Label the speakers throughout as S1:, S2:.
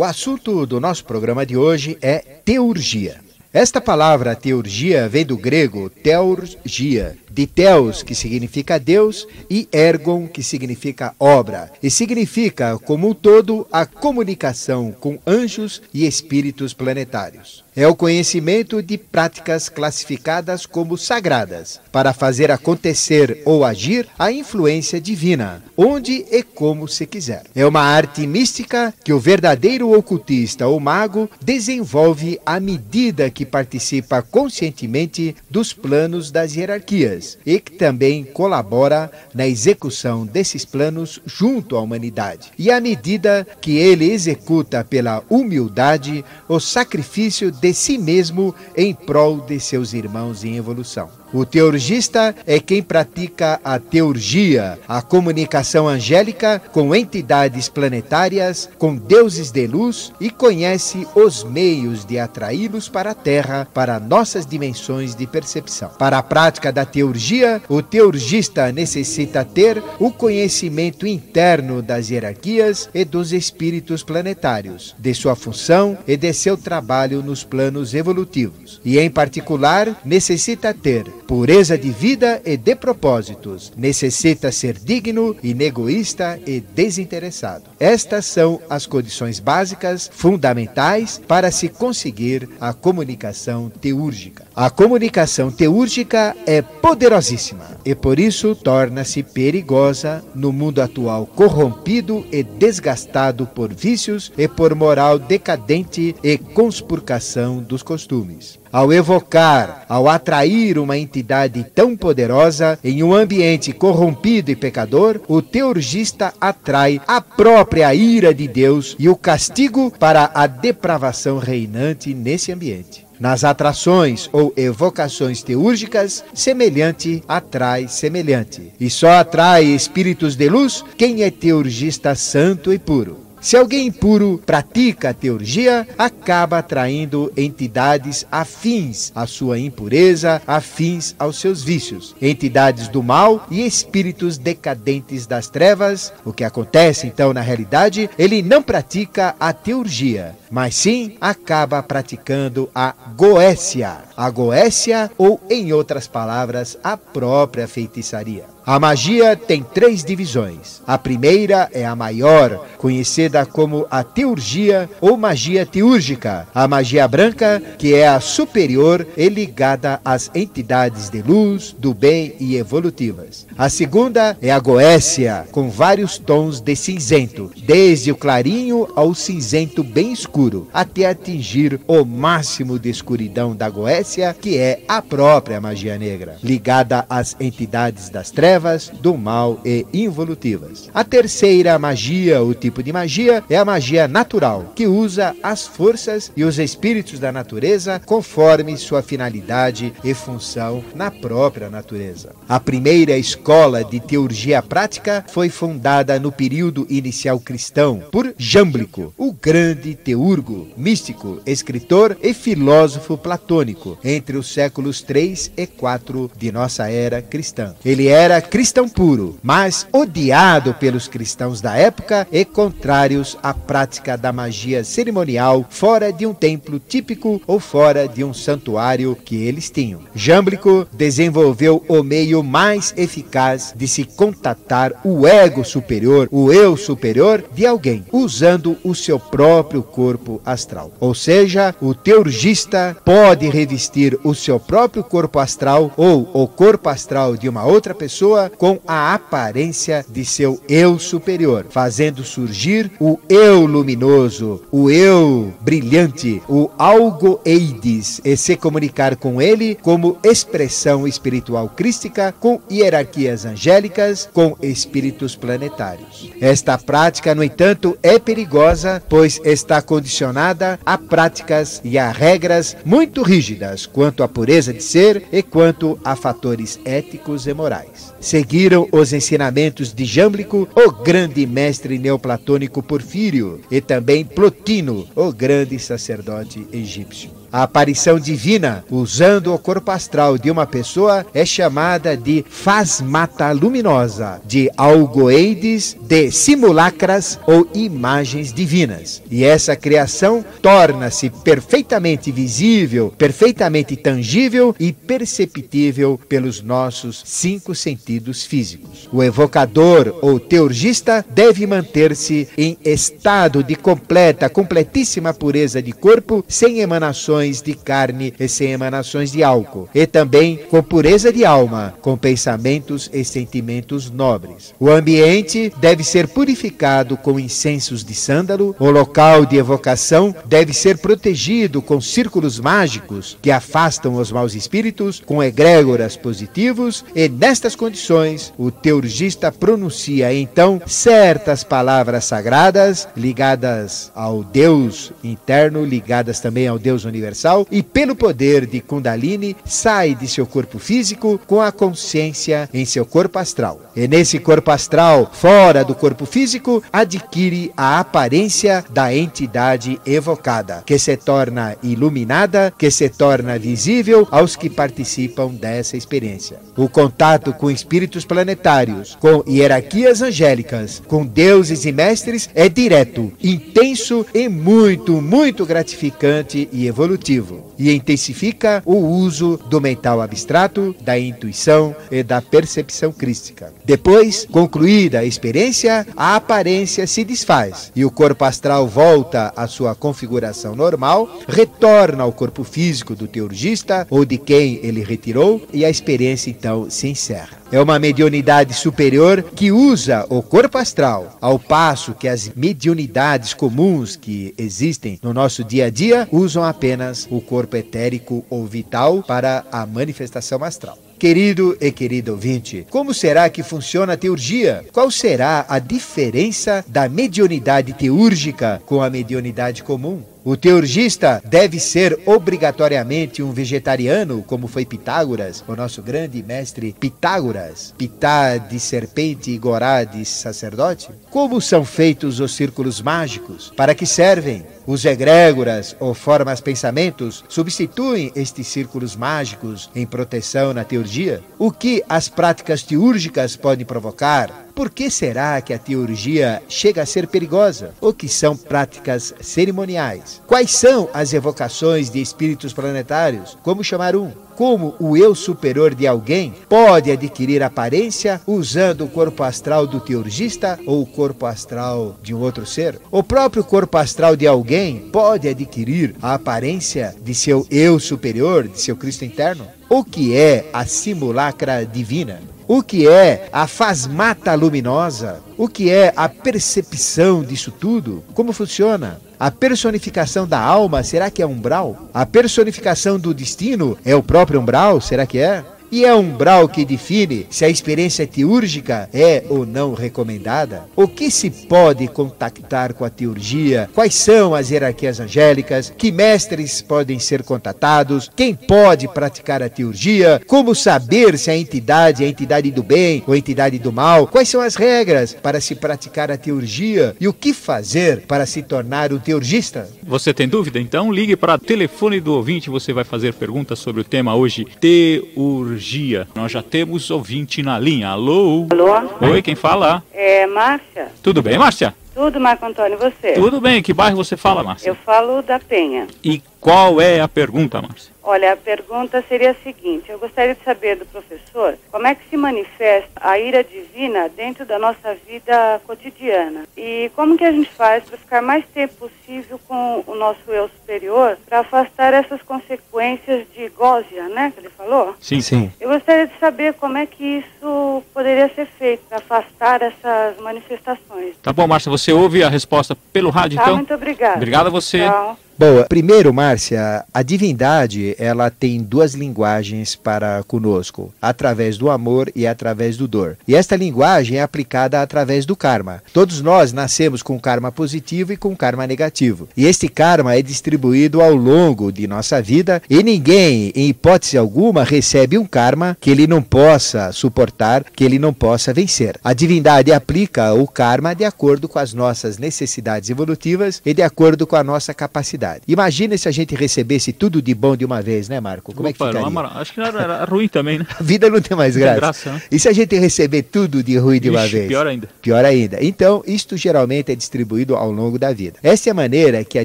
S1: O assunto do nosso programa de hoje é teurgia. Esta palavra teurgia vem do grego teurgia, de Theos, que significa Deus, e ergon, que significa obra, e significa, como um todo, a comunicação com anjos e espíritos planetários. É o conhecimento de práticas classificadas como sagradas, para fazer acontecer ou agir a influência divina, onde e como se quiser. É uma arte mística que o verdadeiro ocultista ou mago desenvolve à medida que participa conscientemente dos planos das hierarquias e que também colabora na execução desses planos junto à humanidade. E à medida que ele executa pela humildade o sacrifício de si mesmo em prol de seus irmãos em evolução. O teurgista é quem pratica a teurgia, a comunicação angélica com entidades planetárias, com deuses de luz e conhece os meios de atraí-los para a Terra, para nossas dimensões de percepção. Para a prática da teurgia, o teurgista necessita ter o conhecimento interno das hierarquias e dos espíritos planetários, de sua função e de seu trabalho nos planos evolutivos. E, em particular, necessita ter pureza de vida e de propósitos. Necessita ser digno, inegoísta e desinteressado. Estas são as condições básicas, fundamentais, para se conseguir a comunicação teúrgica. A comunicação teúrgica é poderosíssima e por isso torna-se perigosa no mundo atual corrompido e desgastado por vícios e por moral decadente e conspurcação dos costumes. Ao evocar, ao atrair uma entidade tão poderosa em um ambiente corrompido e pecador, o teurgista atrai a própria ira de Deus e o castigo para a depravação reinante nesse ambiente. Nas atrações ou evocações teúrgicas, semelhante atrai semelhante. E só atrai espíritos de luz quem é teurgista santo e puro. Se alguém impuro pratica a teurgia, acaba atraindo entidades afins à sua impureza, afins aos seus vícios, entidades do mal e espíritos decadentes das trevas. O que acontece então na realidade, ele não pratica a teurgia, mas sim acaba praticando a goécia. A goécia ou, em outras palavras, a própria feitiçaria. A magia tem três divisões. A primeira é a maior, conhecida como a teurgia ou magia teúrgica. A magia branca, que é a superior e ligada às entidades de luz, do bem e evolutivas. A segunda é a goécia, com vários tons de cinzento, desde o clarinho ao cinzento bem escuro, até atingir o máximo de escuridão da goécia, que é a própria magia negra, ligada às entidades das trevas trevas, do mal e involutivas. A terceira magia, o tipo de magia, é a magia natural, que usa as forças e os espíritos da natureza conforme sua finalidade e função na própria natureza. A primeira escola de teurgia prática foi fundada no período inicial cristão por Jâmblico, o grande teurgo, místico, escritor e filósofo platônico, entre os séculos 3 e 4 de nossa era cristã. Ele era cristão puro, mas odiado pelos cristãos da época e contrários à prática da magia cerimonial fora de um templo típico ou fora de um santuário que eles tinham. Jâmblico desenvolveu o meio mais eficaz de se contatar o ego superior, o eu superior de alguém, usando o seu próprio corpo astral. Ou seja, o teurgista pode revestir o seu próprio corpo astral ou o corpo astral de uma outra pessoa pessoa com a aparência de seu eu superior, fazendo surgir o eu luminoso, o eu brilhante, o algo eides, e se comunicar com ele como expressão espiritual crística com hierarquias angélicas, com espíritos planetários. Esta prática, no entanto, é perigosa, pois está condicionada a práticas e a regras muito rígidas quanto à pureza de ser e quanto a fatores éticos e morais seguiram os ensinamentos de Jâmblico, o grande mestre neoplatônico Porfírio, e também Plotino, o grande sacerdote egípcio. A aparição divina, usando o corpo astral de uma pessoa, é chamada de fasmata luminosa, de algoeides, de simulacras ou imagens divinas. E essa criação torna-se perfeitamente visível, perfeitamente tangível e perceptível pelos nossos cinco sentidos físicos. O evocador ou teurgista deve manter-se em estado de completa, completíssima pureza de corpo, sem emanações de carne e sem emanações de álcool, e também com pureza de alma, com pensamentos e sentimentos nobres. O ambiente deve ser purificado com incensos de sândalo, o local de evocação deve ser protegido com círculos mágicos que afastam os maus espíritos, com egrégoras positivos, e nestas condições o teurgista pronuncia então certas palavras sagradas ligadas ao Deus interno, ligadas também ao Deus universal, e pelo poder de Kundalini sai de seu corpo físico com a consciência em seu corpo astral. E nesse corpo astral, fora do corpo físico, adquire a aparência da entidade evocada, que se torna iluminada, que se torna visível aos que participam dessa experiência. O contato com espíritos planetários, com hierarquias angélicas, com deuses e mestres é direto, intenso e muito, muito gratificante e evolutivo motivo. E intensifica o uso do mental abstrato, da intuição e da percepção crística. Depois, concluída a experiência, a aparência se desfaz e o corpo astral volta à sua configuração normal, retorna ao corpo físico do teurgista ou de quem ele retirou e a experiência então se encerra. É uma mediunidade superior que usa o corpo astral, ao passo que as mediunidades comuns que existem no nosso dia a dia usam apenas o corpo etérico ou vital para a manifestação astral. Querido e querido ouvinte, como será que funciona a teurgia? Qual será a diferença da mediunidade teúrgica com a mediunidade comum? O teurgista deve ser obrigatoriamente um vegetariano, como foi Pitágoras, o nosso grande mestre Pitágoras, Pitá de serpente e Gorá de sacerdote? Como são feitos os círculos mágicos? Para que servem? Os egrégoras ou formas pensamentos substituem estes círculos mágicos em proteção na teurgia? O que as práticas teúrgicas podem provocar? Por que será que a teurgia chega a ser perigosa? O que são práticas cerimoniais? Quais são as evocações de espíritos planetários? Como chamar um? Como o eu superior de alguém pode adquirir aparência usando o corpo astral do teurgista ou o corpo astral de um outro ser? O próprio corpo astral de alguém pode adquirir a aparência de seu eu superior, de seu Cristo interno? O que é a simulacra divina? O que é a fasmata luminosa? O que é a percepção disso tudo? Como funciona? A personificação da alma, será que é umbral? A personificação do destino é o próprio umbral? Será que é? E é um umbral que define se a experiência teúrgica é ou não recomendada? O que se pode contactar com a teurgia? Quais são as hierarquias angélicas? Que mestres podem ser contatados? Quem pode praticar a teurgia? Como saber se a entidade é a entidade do bem ou a entidade do mal? Quais são as regras para se praticar a teurgia? E o que fazer para se tornar um teurgista?
S2: Você tem dúvida? Então ligue para o telefone do ouvinte, você vai fazer perguntas sobre o tema hoje, teurgia energia. Nós já temos ouvinte na linha. Alô?
S3: Alô?
S2: Oi, quem fala?
S3: É Márcia.
S2: Tudo bem, Márcia?
S3: Tudo, Marco Antônio, e você?
S2: Tudo bem. Que bairro você fala, Márcia?
S3: Eu falo da Penha.
S2: E qual é a pergunta, Márcia?
S3: Olha, a pergunta seria a seguinte: eu gostaria de saber do professor como é que se manifesta a ira divina dentro da nossa vida cotidiana e como que a gente faz para ficar mais tempo possível com o nosso eu superior para afastar essas consequências de Gósia, né, que ele falou?
S2: Sim, sim.
S3: Eu gostaria de saber como é que isso poderia ser feito para afastar essas manifestações.
S2: Tá bom, Márcia, você ouve a resposta pelo rádio,
S3: Tá,
S2: então?
S3: muito obrigada.
S2: Obrigado a você.
S3: Tchau.
S1: Bom, primeiro, Márcia, a divindade ela tem duas linguagens para conosco, através do amor e através do dor. E esta linguagem é aplicada através do karma. Todos nós nascemos com karma positivo e com karma negativo. E este karma é distribuído ao longo de nossa vida e ninguém, em hipótese alguma, recebe um karma que ele não possa suportar, que ele não possa vencer. A divindade aplica o karma de acordo com as nossas necessidades evolutivas e de acordo com a nossa capacidade. Imagina se a gente recebesse tudo de bom de uma vez, né, Marco? Como Opa, é que ficaria?
S2: Não, acho que era, era, ruim também, né?
S1: A vida não tem mais graça. Tem graça né? E se a gente receber tudo de ruim de Ixi, uma vez?
S2: Pior ainda.
S1: Pior ainda. Então, isto geralmente é distribuído ao longo da vida. Essa é a maneira que a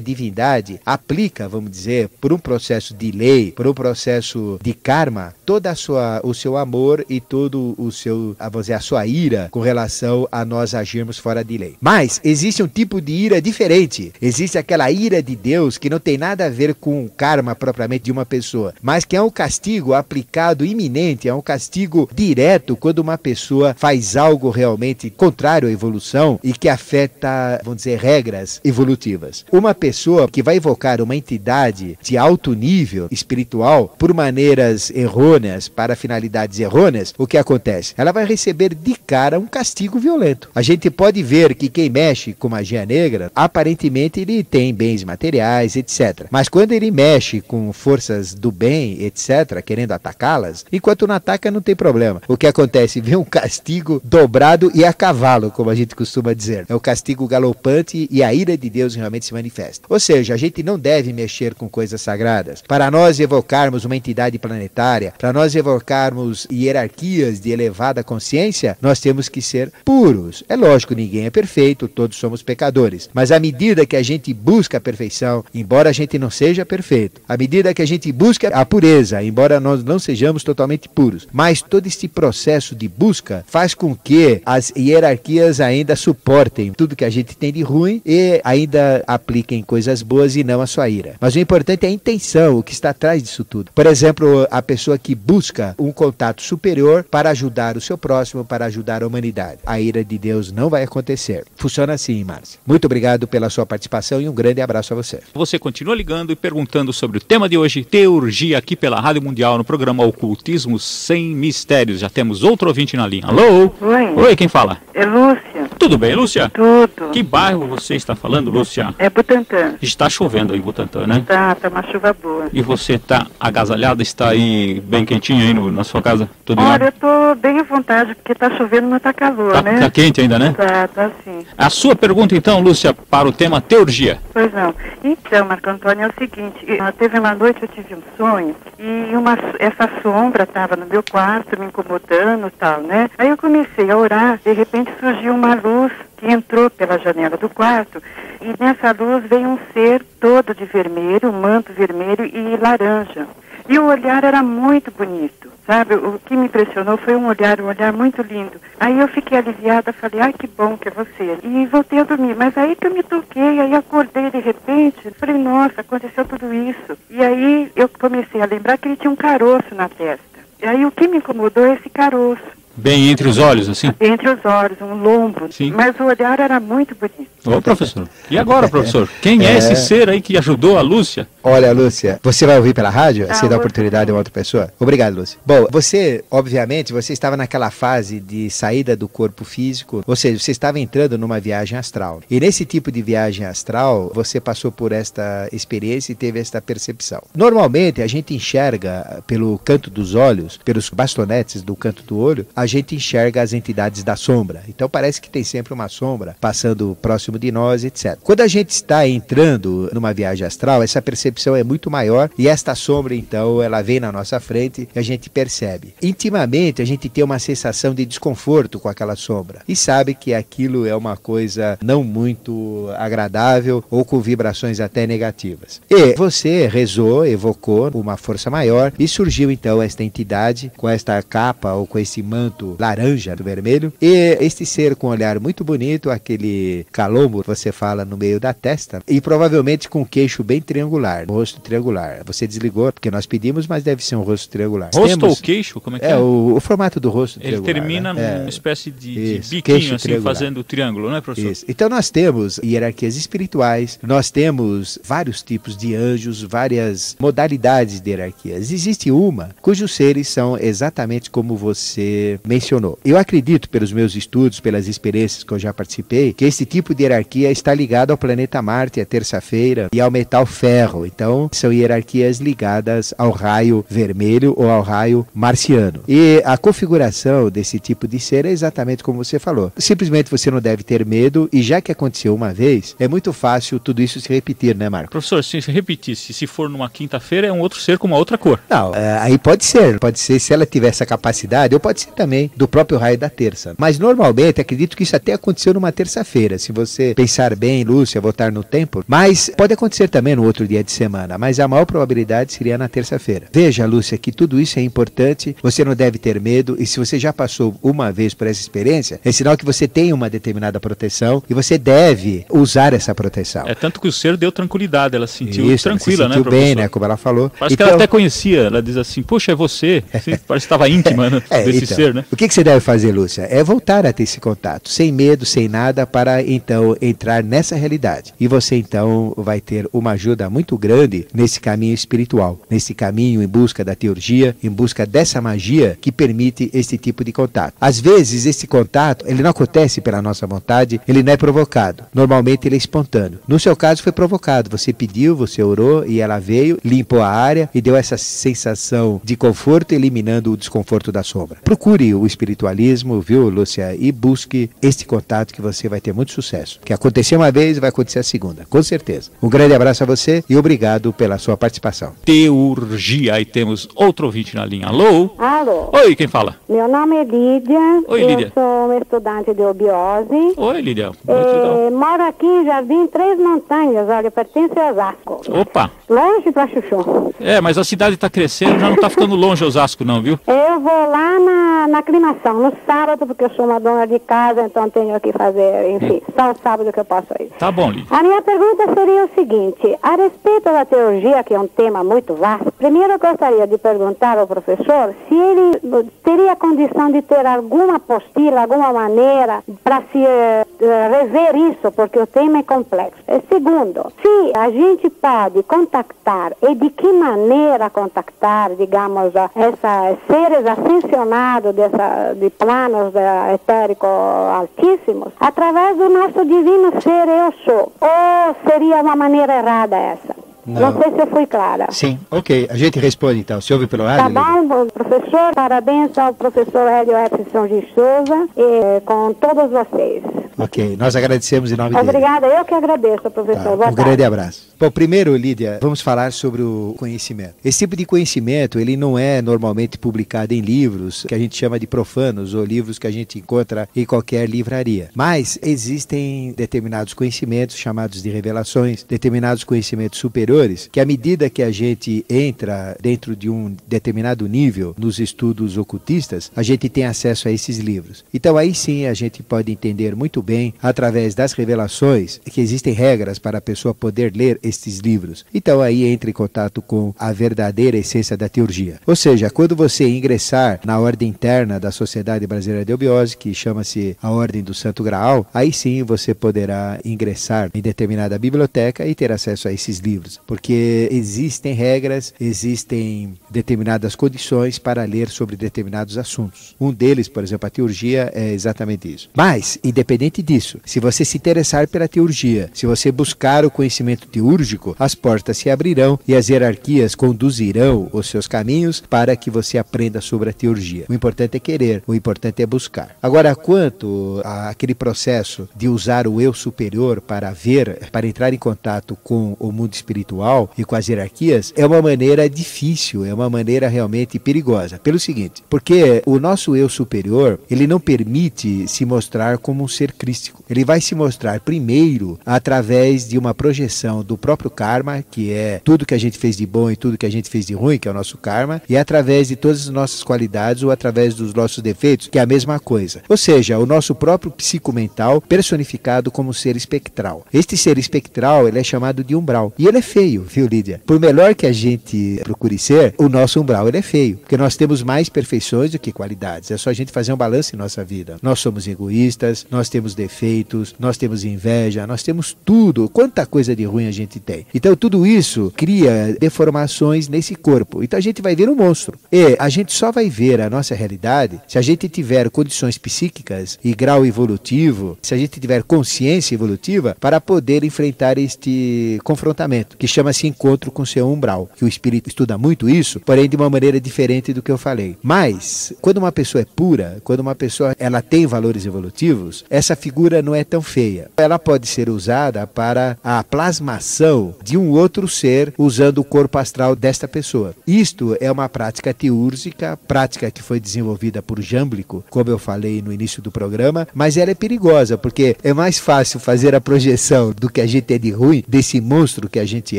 S1: divindade aplica, vamos dizer, por um processo de lei, por um processo de karma, toda a sua, o seu amor e todo o seu, vamos dizer, a sua ira com relação a nós agirmos fora de lei. Mas existe um tipo de ira diferente. Existe aquela ira de Deus que não tem nada a ver com o karma propriamente de uma pessoa, mas que é um castigo aplicado iminente, é um castigo direto quando uma pessoa faz algo realmente contrário à evolução e que afeta, vamos dizer, regras evolutivas. Uma pessoa que vai invocar uma entidade de alto nível espiritual por maneiras errôneas, para finalidades errôneas, o que acontece? Ela vai receber de cara um castigo violento. A gente pode ver que quem mexe com magia negra, aparentemente ele tem bens materiais, etc. Mas quando ele mexe com forças do bem, etc., querendo atacá-las, enquanto não ataca não tem problema. O que acontece? Vem um castigo dobrado e a cavalo, como a gente costuma dizer. É o castigo galopante e a ira de Deus realmente se manifesta. Ou seja, a gente não deve mexer com coisas sagradas. Para nós evocarmos uma entidade planetária, para nós evocarmos hierarquias de elevada consciência, nós temos que ser puros. É lógico, ninguém é perfeito, todos somos pecadores. Mas à medida que a gente busca a perfeição, embora a gente não seja perfeito, à medida que a gente busca a pureza, embora nós não sejamos totalmente puros, mas todo este processo de busca faz com que as hierarquias ainda suportem tudo que a gente tem de ruim e ainda apliquem coisas boas e não a sua ira. Mas o importante é a intenção, o que está atrás disso tudo. Por exemplo, a pessoa que busca um contato superior para ajudar o seu próximo, para ajudar a humanidade. A ira de Deus não vai acontecer. Funciona assim, Márcia. Muito obrigado pela sua participação e um grande abraço a você.
S2: Você continua ligando e perguntando sobre o tema de hoje, teurgia, aqui pela Rádio Mundial, no programa Ocultismo Sem Mistérios. Já temos outro ouvinte na linha. Alô?
S4: Oi.
S2: Oi, quem fala?
S4: É Lúcia.
S2: Tudo bem, Lúcia?
S4: Tudo.
S2: Que bairro você está falando, Lúcia?
S4: É Butantã.
S2: Está chovendo em Butantã, né?
S4: Tá, tá uma chuva boa.
S2: E você está agasalhada, está aí bem quentinha aí no, na sua casa?
S4: Tudo Olha, eu tô bem à vontade, porque tá chovendo, mas tá calor,
S2: tá,
S4: né?
S2: Tá quente ainda, né?
S4: Tá, tá sim.
S2: A sua pergunta então, Lúcia, para o tema teurgia.
S4: Pois não. Então, Marco Antônio, é o seguinte, teve uma noite eu tive um sonho e uma, essa sombra estava no meu quarto me incomodando tal, né? Aí eu comecei a orar, de repente surgiu uma luz que entrou pela janela do quarto e nessa luz veio um ser todo de vermelho, um manto vermelho e laranja. E o olhar era muito bonito, sabe? O que me impressionou foi um olhar, um olhar muito lindo. Aí eu fiquei aliviada, falei, ai que bom que é você. E voltei a dormir, mas aí que eu me toquei, aí acordei de repente, falei, nossa, aconteceu tudo isso. E aí eu comecei a lembrar que ele tinha um caroço na testa. E aí o que me incomodou é esse caroço.
S2: Bem entre os olhos, assim?
S4: Entre os olhos, um lombo. Sim. Mas o olhar era muito bonito.
S2: Ô, professor. E agora, professor? Quem é, é esse ser aí que ajudou a Lúcia?
S1: Olha, Lúcia, você vai ouvir pela rádio? Ah, você dá a oportunidade a uma outra pessoa? Obrigado, Lúcia. Bom, você, obviamente, você estava naquela fase de saída do corpo físico, ou seja, você estava entrando numa viagem astral. E nesse tipo de viagem astral, você passou por esta experiência e teve esta percepção. Normalmente, a gente enxerga pelo canto dos olhos, pelos bastonetes do canto do olho, a gente enxerga as entidades da sombra. Então parece que tem sempre uma sombra passando próximo de nós, etc. Quando a gente está entrando numa viagem astral, essa percepção é muito maior e esta sombra, então, ela vem na nossa frente e a gente percebe. Intimamente, a gente tem uma sensação de desconforto com aquela sombra e sabe que aquilo é uma coisa não muito agradável ou com vibrações até negativas. E você rezou, evocou uma força maior e surgiu então esta entidade com esta capa ou com esse manto laranja do vermelho e este ser com um olhar muito bonito, aquele calombo que você fala no meio da testa e provavelmente com o queixo bem triangular rosto triangular. Você desligou porque nós pedimos, mas deve ser um rosto triangular.
S2: Rosto Temos, ou queixo? Como é que é?
S1: É, o, o formato do rosto
S2: Ele
S1: triangular.
S2: Ele termina né? numa é, espécie de, isso, de biquinho, assim, triangular. fazendo triângulo, não é, professor? Isso.
S1: Então nós temos hierarquias espirituais, nós temos vários tipos de anjos, várias modalidades de hierarquias. Existe uma cujos seres são exatamente como você mencionou. Eu acredito, pelos meus estudos, pelas experiências que eu já participei, que esse tipo de hierarquia está ligado ao planeta Marte, a terça-feira, e ao metal ferro. Então, são hierarquias ligadas ao raio vermelho ou ao raio marciano. E a configuração desse tipo de ser é exatamente como você falou. Simplesmente você não deve ter medo, e já que aconteceu uma vez, é muito fácil tudo isso se repetir, né, Marco?
S2: Professor, se repetisse, se for numa quinta-feira, é um outro ser com uma outra cor.
S1: Não, é, aí pode ser. Pode ser se ela tiver essa capacidade, ou pode ser também do próprio raio da terça. Mas normalmente, acredito que isso até aconteceu numa terça-feira. Se você pensar bem, Lúcia, voltar no tempo. Mas pode acontecer também no outro dia de semana. Mas a maior probabilidade seria na terça-feira. Veja, Lúcia, que tudo isso é importante. Você não deve ter medo. E se você já passou uma vez por essa experiência, é sinal que você tem uma determinada proteção e você deve usar essa proteção.
S2: É tanto que o ser deu tranquilidade. Ela se sentiu
S1: isso,
S2: tranquila,
S1: ela se sentiu
S2: né,
S1: bem, né? Como ela falou.
S2: Parece
S1: Então-
S2: que ela até conhecia. Ela diz assim, poxa, é você. Assim, parece que estava íntima né,
S1: É,
S2: desse
S1: então,
S2: ser, né?
S1: O que, que você deve fazer, Lúcia? É voltar a ter esse contato, sem medo, sem nada, para então entrar nessa realidade. E você então vai ter uma ajuda muito grande nesse caminho espiritual, nesse caminho em busca da teurgia, em busca dessa magia que permite esse tipo de contato. Às vezes esse contato, ele não acontece pela nossa vontade, ele não é provocado. Normalmente ele é espontâneo. No seu caso foi provocado, você pediu, você orou e ela veio, limpou a área e deu essa sensação de conforto, eliminando o desconforto da sombra. Procure o espiritualismo, viu, Lúcia, e busque este contato que você vai ter muito sucesso. Que aconteceu uma vez, vai acontecer a segunda, com certeza. Um grande abraço a você e obrigado pela sua participação.
S2: Teurgia. Aí temos outro ouvinte na linha. Alô?
S5: Alô,
S2: Oi, quem fala?
S5: meu nome é Lídia.
S2: Oi,
S5: eu
S2: Lídia.
S5: sou uma estudante de obiose.
S2: Oi, Lídia.
S5: Eh, moro aqui em Jardim Três Montanhas, olha, pertence a Osasco.
S2: Opa!
S5: Longe pra Chuchu.
S2: É, mas a cidade está crescendo, já não está ficando longe Osasco, não, viu?
S5: Eu vou lá na, na aclimação, no sábado, porque eu sou uma dona de casa, então tenho que fazer, enfim, só o sábado que eu posso ir.
S2: Tá bom, Lídia.
S5: A minha pergunta seria o seguinte: a respeito da teologia, que é um tema muito vasto, primeiro eu gostaria de perguntar ao professor se ele teria condição de ter alguma apostila, alguma maneira para se eh, rever isso, porque o tema é complexo. Segundo, se a gente pode contactar e de que maneira contactar, digamos, essa seres ascensionados dessa, de planos eh, etérico altíssimos, através do nosso divino ser eu sou. Ou seria uma maneira errada essa? Não,
S1: Não.
S5: sei se eu fui clara.
S1: Sim, ok. A gente responde então. Se ouve pelo
S5: Tá
S1: rádio? Lídia?
S5: bom, professor? Parabéns ao professor Hélio Edson de Souza e com todos vocês.
S1: Ok, nós agradecemos em nome dele.
S5: Obrigada, eu que agradeço, professor.
S1: Tá, um grande abraço. Bom, primeiro, Lídia, vamos falar sobre o conhecimento. Esse tipo de conhecimento, ele não é normalmente publicado em livros que a gente chama de profanos ou livros que a gente encontra em qualquer livraria. Mas existem determinados conhecimentos chamados de revelações, determinados conhecimentos superiores, que à medida que a gente entra dentro de um determinado nível nos estudos ocultistas, a gente tem acesso a esses livros. Então aí sim a gente pode entender muito bem, através das revelações, que existem regras para a pessoa poder ler estes livros. Então aí entra em contato com a verdadeira essência da teurgia. Ou seja, quando você ingressar na ordem interna da Sociedade Brasileira de Obiose, que chama-se a Ordem do Santo Graal, aí sim você poderá ingressar em determinada biblioteca e ter acesso a esses livros, porque existem regras, existem determinadas condições para ler sobre determinados assuntos. Um deles, por exemplo, a teurgia é exatamente isso. Mas, independente disso, se você se interessar pela teurgia, se você buscar o conhecimento teúrgico, as portas se abrirão e as hierarquias conduzirão os seus caminhos para que você aprenda sobre a teurgia. O importante é querer, o importante é buscar. Agora, quanto àquele processo de usar o eu superior para ver, para entrar em contato com o mundo espiritual e com as hierarquias, é uma maneira difícil, é uma maneira realmente perigosa. Pelo seguinte, porque o nosso eu superior, ele não permite se mostrar como um ser crístico. Ele vai se mostrar primeiro através de uma projeção do próprio karma, que é tudo que a gente fez de bom e tudo que a gente fez de ruim, que é o nosso karma, e através de todas as nossas qualidades ou através dos nossos defeitos, que é a mesma coisa. Ou seja, o nosso próprio psicomental personificado como ser espectral. Este ser espectral, ele é chamado de umbral. E ele é feio, viu, Lídia? Por melhor que a gente procure ser, o nosso umbral ele é feio, porque nós temos mais perfeições do que qualidades. É só a gente fazer um balanço em nossa vida. Nós somos egoístas, nós temos defeitos, nós temos inveja, nós temos tudo. Quanta coisa de ruim a gente tem. Então tudo isso cria deformações nesse corpo. Então a gente vai ver um monstro. E a gente só vai ver a nossa realidade se a gente tiver condições psíquicas e grau evolutivo, se a gente tiver consciência evolutiva para poder enfrentar este confrontamento, que chama-se encontro com seu umbral, que o espírito estuda muito isso, porém de uma maneira diferente do que eu falei. Mas quando uma pessoa é pura, quando uma pessoa ela tem valores evolutivos, essa figura não é tão feia. Ela pode ser usada para a plasmação de um outro ser usando o corpo astral desta pessoa. Isto é uma prática teúrgica, prática que foi desenvolvida por Jamblico, como eu falei no início do programa, mas ela é perigosa porque é mais fácil fazer a projeção do que a gente é de ruim, desse monstro que a gente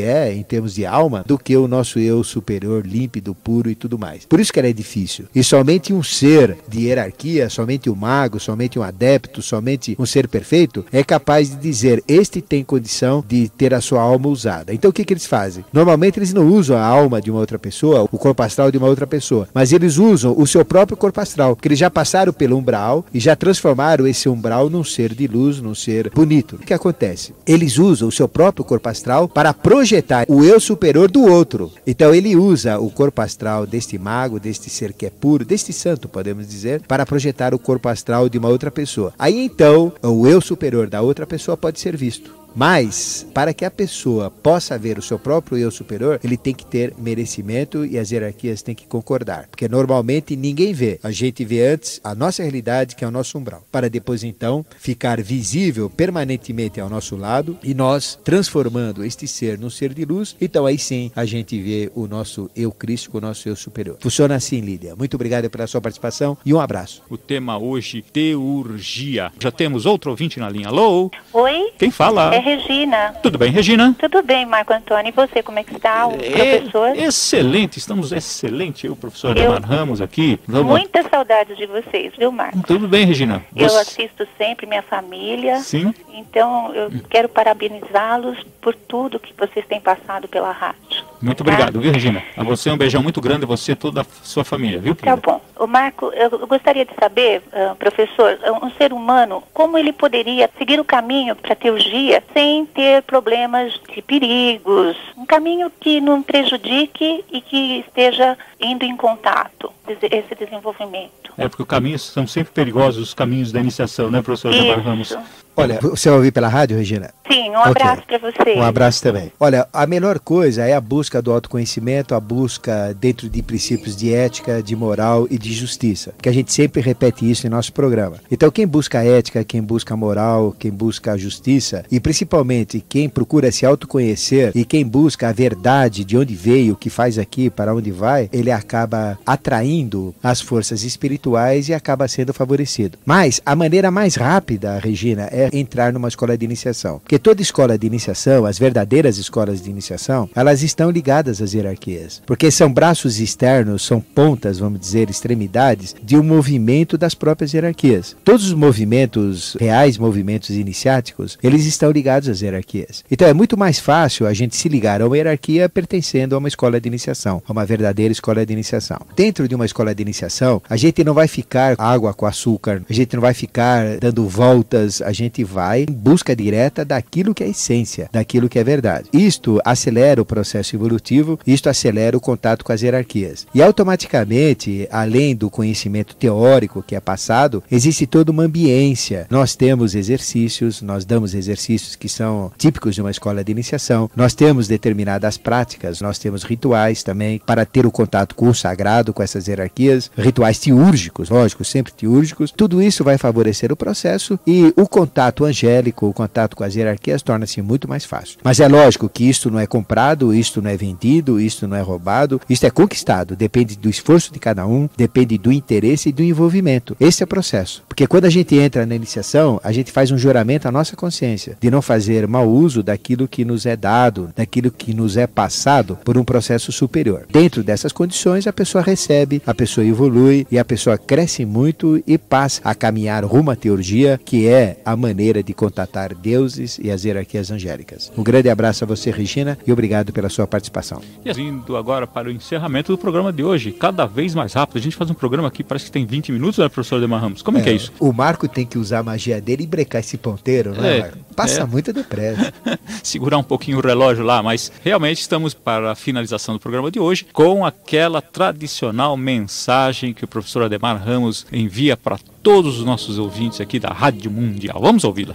S1: é em termos de alma, do que o nosso eu superior, límpido, puro e tudo mais. Por isso que ela é difícil. E somente um ser de hierarquia, somente um mago, somente um adepto, somente um ser perfeito é capaz de dizer este tem condição de ter a sua alma usada. Então o que, que eles fazem? Normalmente eles não usam a alma de uma outra pessoa, o corpo astral de uma outra pessoa, mas eles usam o seu próprio corpo astral, porque eles já passaram pelo umbral e já transformaram esse umbral num ser de luz, num ser bonito. O que acontece? Eles usam o seu próprio corpo astral para projetar o eu superior do outro. Então ele usa o corpo astral deste mago, deste ser que é puro, deste santo, podemos dizer, para projetar o corpo astral de uma outra pessoa. Aí então o eu superior da outra pessoa pode ser visto. Mas, para que a pessoa possa ver o seu próprio eu superior, ele tem que ter merecimento e as hierarquias têm que concordar. Porque normalmente ninguém vê. A gente vê antes a nossa realidade, que é o nosso umbral, para depois então ficar visível permanentemente ao nosso lado e nós transformando este ser num ser de luz. Então aí sim a gente vê o nosso eu crístico, o nosso eu superior. Funciona assim, Lídia. Muito obrigado pela sua participação e um abraço.
S2: O tema hoje, teurgia. Já temos outro ouvinte na linha. Alô?
S6: Oi?
S2: Quem fala?
S6: É Regina.
S2: Tudo bem, Regina?
S6: Tudo bem, Marco Antônio. E você, como é que está, o
S2: É,
S6: professor?
S2: excelente, estamos excelente. Eu, professor
S6: Eu-
S2: Ademar Ramos aqui. Vamos.
S6: Muitas saudades de vocês, viu, Marco?
S2: Tudo bem, Regina?
S6: Eu
S2: Você-
S6: assisto sempre minha família.
S2: Sim.
S6: Então, eu quero parabenizá-los por tudo que vocês têm passado pela rádio.
S2: Muito
S6: Tá?
S2: obrigado, viu, Regina? A você um beijão muito grande, a você e toda a sua família, viu,
S6: Tá
S2: querida?
S6: bom. O Marco, eu gostaria de saber, ah, professor, um ser humano, como ele poderia seguir o caminho para a teurgia sem ter problemas de perigos, um caminho que não prejudique e que esteja indo em contato esse desenvolvimento.
S2: É porque os caminhos são sempre perigosos, os caminhos da iniciação, né, professor Ademar Ramos?
S1: Olha, você vai ouvir pela rádio, Regina?
S6: Sim, um abraço para você.
S1: Um abraço também. Olha, a melhor coisa é a busca do autoconhecimento, a busca dentro de princípios de ética, de moral e de justiça. Que a gente sempre repete isso em nosso programa. Então, quem busca ética, quem busca moral, quem busca a justiça e principalmente quem procura se autoconhecer e quem busca a verdade de onde veio, o que faz aqui, para onde vai, ele acaba atraindo as forças espirituais e acaba sendo favorecido. Mas a maneira mais rápida, Regina, é entrar numa escola de iniciação. Porque toda escola de iniciação, as verdadeiras escolas de iniciação, elas estão ligadas às hierarquias. Porque são braços externos, são pontas, vamos dizer, extremidades de um movimento das próprias hierarquias. Todos os movimentos reais, movimentos iniciáticos, eles estão ligados às hierarquias. Então é muito mais fácil a gente se ligar a uma hierarquia pertencendo a uma escola de iniciação, a uma verdadeira escola de iniciação. Dentro de uma escola de iniciação, a gente não vai ficar água com açúcar, a gente não vai ficar dando voltas, a gente vai em busca direta daquilo que é essência, daquilo que é verdade. Isto acelera o processo evolutivo, isto acelera o contato com as hierarquias. E automaticamente, além do conhecimento teórico que é passado, existe toda uma ambiência. Nós temos exercícios, nós damos exercícios que são típicos de uma escola de iniciação, nós temos determinadas práticas, nós temos rituais também para ter o contato com o sagrado, com essas hierarquias, rituais teúrgicos, lógico, sempre teúrgicos. Tudo isso vai favorecer o processo e o contato angélico, o contato com as hierarquias torna-se muito mais fácil. Mas é lógico que isto não é comprado, isto não é vendido, isto não é roubado, isto é conquistado, depende do esforço de cada um, depende do interesse e do envolvimento. Esse é o processo. Porque quando a gente entra na iniciação, a gente faz um juramento à nossa consciência de não fazer mau uso daquilo que nos é dado, daquilo que nos é passado por um processo superior. Dentro dessas condições, condições, a pessoa recebe, a pessoa evolui e a pessoa cresce muito e passa a caminhar rumo à teurgia, que é a maneira de contatar deuses e as hierarquias angélicas. Um grande abraço a você, Regina, e obrigado pela sua participação.
S2: E indo agora para o encerramento do programa de hoje, cada vez mais rápido. A gente faz um programa aqui, parece que tem 20 minutos, né, professor Demar Ramos? Como é, é, que é isso?
S1: O Marco tem que usar a magia dele e brecar esse ponteiro, né, é, Passa é. muito depressa.
S2: Segurar um pouquinho o relógio lá, mas realmente estamos para a finalização do programa de hoje com aquela tradicional mensagem que o professor Ademar Ramos envia para todos os nossos ouvintes aqui da Rádio Mundial. Vamos ouvi-la.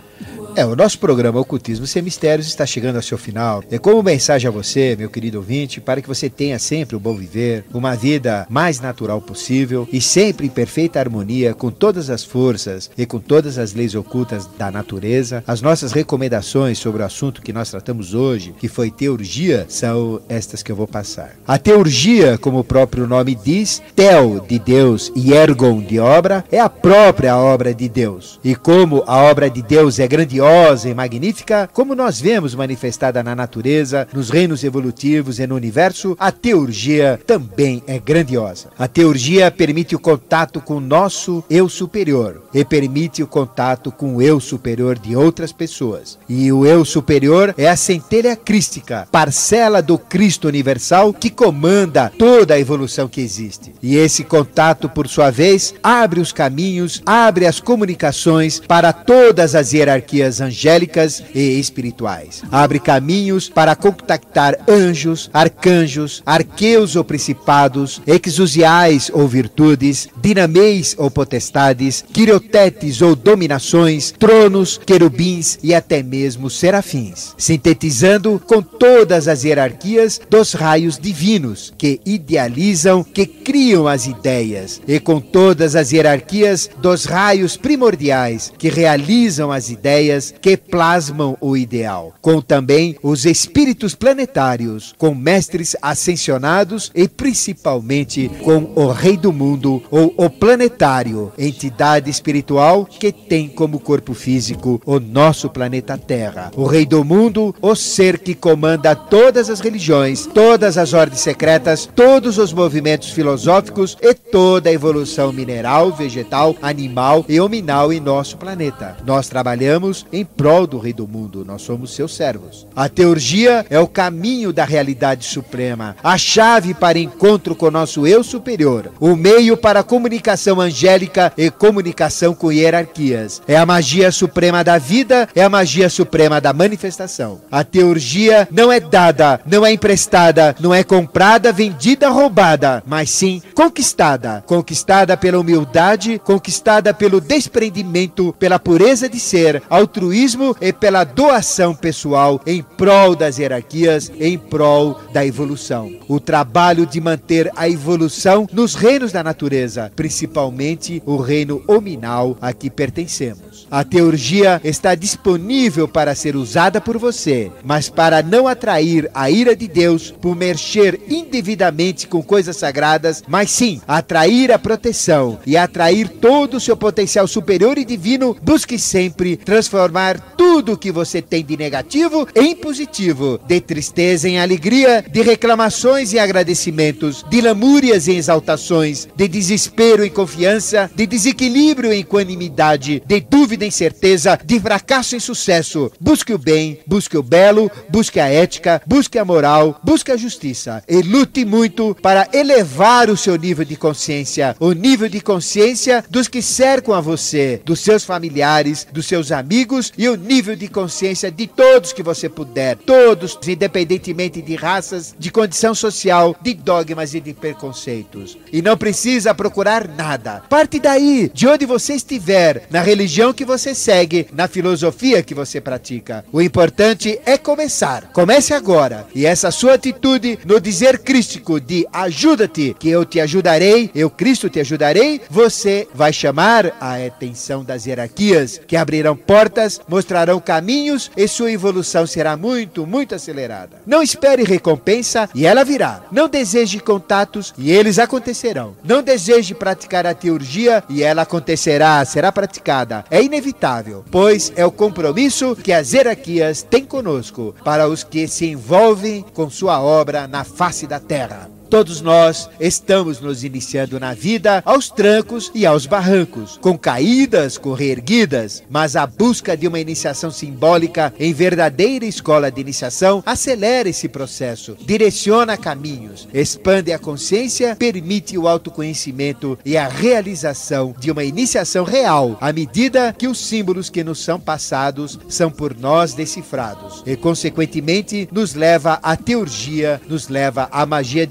S1: É, o nosso programa Ocultismo Sem Mistérios está chegando ao seu final. É como mensagem a você, meu querido ouvinte, para que você tenha sempre o bom viver, uma vida mais natural possível e sempre em perfeita harmonia com todas as forças e com todas as leis ocultas da natureza. As nossas recomendações sobre o assunto que nós tratamos hoje, que foi teurgia, são estas que eu vou passar. A teurgia, como o próprio nome diz, tel de Deus e ergon de obra, é a própria obra de Deus. E como a obra de Deus é grandiosa, grandiosa e magnífica, como nós vemos manifestada na natureza, nos reinos evolutivos e no universo, a teurgia também é grandiosa. A teurgia permite o contato com o nosso eu superior e permite o contato com o eu superior de outras pessoas. E o eu superior é a centelha crística, parcela do Cristo universal que comanda toda a evolução que existe. E esse contato, por sua vez, abre os caminhos, abre as comunicações para todas as hierarquias angélicas e espirituais. Abre caminhos para contactar anjos, arcanjos, arqueus ou principados, exusiais ou virtudes, dinameis ou potestades, quiriotetes ou dominações, tronos, querubins e até mesmo serafins, sintetizando com todas as hierarquias dos raios divinos que idealizam, que criam as ideias, e com todas as hierarquias dos raios primordiais que realizam as ideias que plasmam o ideal, com também os espíritos planetários, com mestres ascensionados e principalmente com o Rei do Mundo ou o planetário, entidade espiritual que tem como corpo físico o nosso planeta Terra. O Rei do Mundo, o ser que comanda todas as religiões, todas as ordens secretas, todos os movimentos filosóficos e toda a evolução mineral, vegetal, animal e hominal em nosso planeta. Nós trabalhamos em prol do Rei do Mundo. Nós somos seus servos. A teurgia é o caminho da realidade suprema, a chave para encontro com nosso eu superior, o meio para comunicação angélica e comunicação com hierarquias. É a magia suprema da vida, é a magia suprema da manifestação. A teurgia não é dada, não é emprestada, não é comprada, vendida, roubada, mas sim conquistada. Conquistada pela humildade, conquistada pelo desprendimento, pela pureza de ser, altruísmo altruísmo e pela doação pessoal em prol das hierarquias, em prol da evolução. O trabalho de manter a evolução nos reinos da natureza, principalmente o reino hominal a que pertencemos. A teurgia está disponível para ser usada por você, mas para não atrair a ira de Deus por mexer indevidamente com coisas sagradas, mas sim atrair a proteção e atrair todo o seu potencial superior e divino, busque sempre transformar transformar tudo que você tem de negativo em positivo, de tristeza em alegria, de reclamações e agradecimentos, de lamúrias em exaltações, de desespero em confiança, de desequilíbrio em equanimidade, de dúvida em certeza, de fracasso em sucesso. Busque o bem, busque o belo, busque a ética, busque a moral, busque a justiça e lute muito para elevar o seu nível de consciência, o nível de consciência dos que cercam a você, dos seus familiares, dos seus amigos e o nível de consciência de todos que você puder. Todos, independentemente de raças, de condição social, de dogmas e de preconceitos. E não precisa procurar nada. Parte daí, de onde você estiver, na religião que você segue, na filosofia que você pratica. O importante é começar. Comece agora. E essa sua atitude no dizer crístico de ajuda-te, que eu te ajudarei, eu Cristo te ajudarei, você vai chamar a atenção das hierarquias que abrirão portas mostrarão caminhos e sua evolução será muito, muito acelerada. Não espere recompensa e ela virá. Não deseje contatos e eles acontecerão. Não deseje praticar a teurgia e ela acontecerá, será praticada. É inevitável, pois é o compromisso que as hierarquias têm conosco para os que se envolvem com sua obra na face da terra. Todos nós estamos nos iniciando na vida aos trancos e aos barrancos, com caídas, com reerguidas, mas a busca de uma iniciação simbólica em verdadeira escola de iniciação acelera esse processo, direciona caminhos, expande a consciência, permite o autoconhecimento e a realização de uma iniciação real, à medida que os símbolos que nos são passados são por nós decifrados e, consequentemente, nos leva à teurgia, nos leva à magia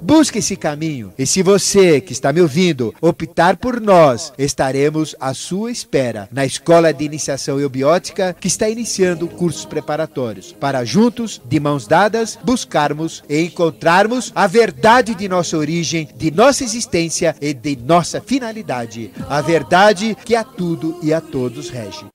S1: Busque esse caminho. E, se você que está me ouvindo optar por nós, estaremos à sua espera na Escola de Iniciação Eubiótica que está iniciando cursos preparatórios para juntos, de mãos dadas, buscarmos e encontrarmos a verdade de nossa origem, de nossa existência e de nossa finalidade, a verdade que a tudo e a todos rege.